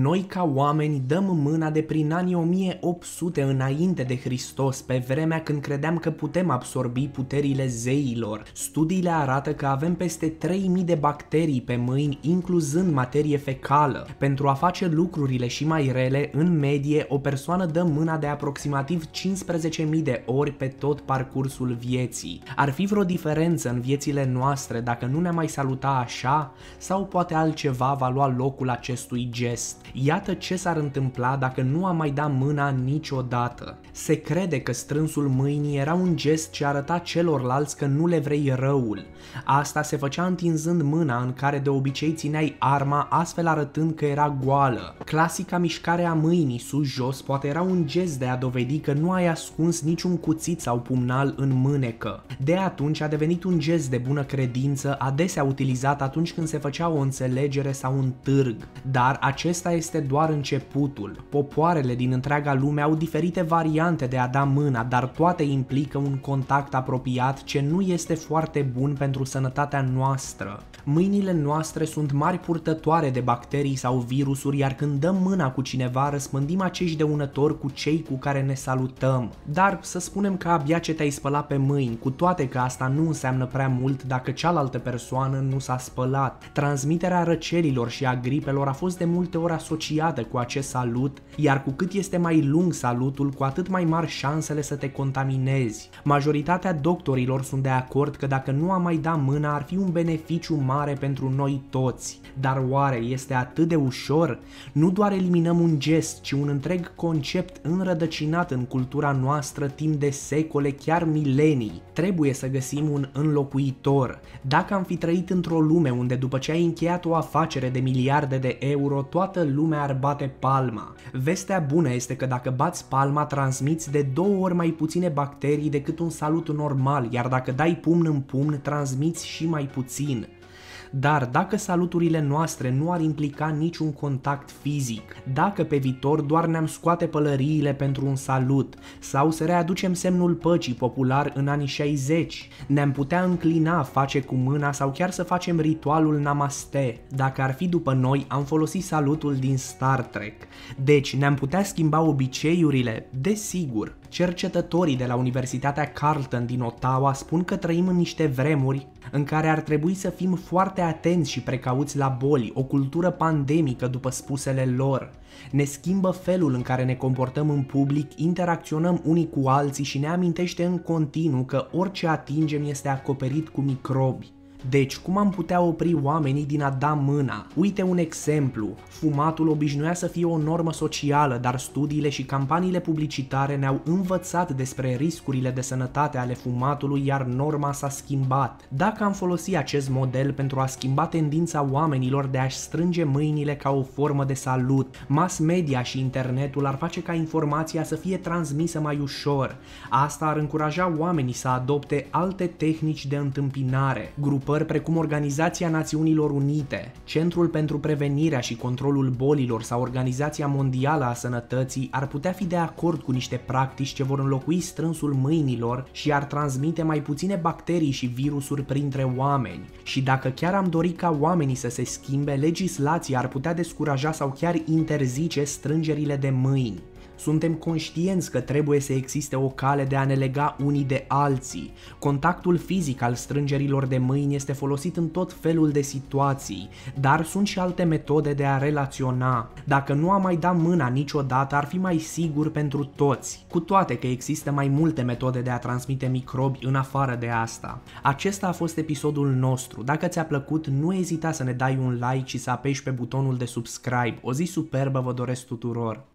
Noi ca oameni dăm mâna de prin anii 1800 înainte de Hristos, pe vremea când credeam că putem absorbi puterile zeilor. Studiile arată că avem peste 3000 de bacterii pe mâini, incluzând materie fecală. Pentru a face lucrurile și mai rele, în medie, o persoană dă mâna de aproximativ 15.000 de ori pe tot parcursul vieții. Ar fi vreo diferență în viețile noastre dacă nu ne mai saluta așa? Sau poate altceva va lua locul acestui gest? Iată ce s-ar întâmpla dacă nu am mai dat mâna niciodată. Se crede că strânsul mâinii era un gest ce arăta celorlalți că nu le vrei răul. Asta se făcea întinzând mâna în care de obicei țineai arma astfel arătând că era goală. Clasica mișcare a mâinii sus-jos poate era un gest de a dovedi că nu ai ascuns niciun cuțit sau pumnal în mânecă. De atunci a devenit un gest de bună credință adesea utilizat atunci când se făcea o înțelegere sau un târg. Dar acesta este doar începutul. Popoarele din întreaga lume au diferite variante de a da mâna, dar toate implică un contact apropiat ce nu este foarte bun pentru sănătatea noastră. Mâinile noastre sunt mari purtătoare de bacterii sau virusuri, iar când dăm mâna cu cineva, răspândim acești dăunători cu cei cu care ne salutăm. Dar să spunem că abia ce te-ai spălat pe mâini, cu toate că asta nu înseamnă prea mult dacă cealaltă persoană nu s-a spălat. Transmiterea răcelilor și a gripelor a fost de multe ori asociată cu acest salut, iar cu cât este mai lung salutul, cu atât mai mari șansele să te contaminezi. Majoritatea doctorilor sunt de acord că dacă nu am mai da mâna ar fi un beneficiu mare pentru noi toți. Dar oare este atât de ușor? Nu doar eliminăm un gest, ci un întreg concept înrădăcinat în cultura noastră timp de secole, chiar milenii. Trebuie să găsim un înlocuitor. Dacă am fi trăit într-o lume unde după ce ai încheiat o afacere de miliarde de euro, toată lumea ar bate palma. Vestea bună este că dacă bați palma, transmiți de două ori mai puține bacterii decât un salut normal, iar dacă dai pumn în pumn, transmiți și mai puțin. Dar dacă saluturile noastre nu ar implica niciun contact fizic, dacă pe viitor doar ne-am scoate pălăriile pentru un salut sau să readucem semnul păcii popular în anii 60, ne-am putea înclina, face cu mâna sau chiar să facem ritualul Namaste. Dacă ar fi după noi, am folosit salutul din Star Trek. Deci ne-am putea schimba obiceiurile? Desigur. Cercetătorii de la Universitatea Carleton din Ottawa spun că trăim în niște vremuri în care ar trebui să fim foarte atenți și precauți la boli, o cultură pandemică după spusele lor. Ne schimbă felul în care ne comportăm în public, interacționăm unii cu alții și ne amintește în continuu că orice atingem este acoperit cu microbi. Deci, cum am putea opri oamenii din a da mâna? Uite un exemplu. Fumatul obișnuia să fie o normă socială, dar studiile și campaniile publicitare ne-au învățat despre riscurile de sănătate ale fumatului, iar norma s-a schimbat. Dacă am folosit acest model pentru a schimba tendința oamenilor de a-și strânge mâinile ca o formă de salut, mass media și internetul ar face ca informația să fie transmisă mai ușor. Asta ar încuraja oamenii să adopte alte tehnici de întâmpinare. Grupări grupări precum Organizația Națiunilor Unite, Centrul pentru Prevenirea și Controlul Bolilor sau Organizația Mondială a Sănătății ar putea fi de acord cu niște practici ce vor înlocui strânsul mâinilor și ar transmite mai puține bacterii și virusuri printre oameni. Și dacă chiar am dorit ca oamenii să se schimbe, legislația ar putea descuraja sau chiar interzice strângerile de mâini. Suntem conștienți că trebuie să existe o cale de a ne lega unii de alții. Contactul fizic al strângerilor de mâini este folosit în tot felul de situații, dar sunt și alte metode de a relaționa. Dacă nu am mai dat mâna niciodată, ar fi mai sigur pentru toți, cu toate că există mai multe metode de a transmite microbi în afară de asta. Acesta a fost episodul nostru. Dacă ți-a plăcut, nu ezita să ne dai un like și să apeși pe butonul de subscribe. O zi superbă vă doresc tuturor!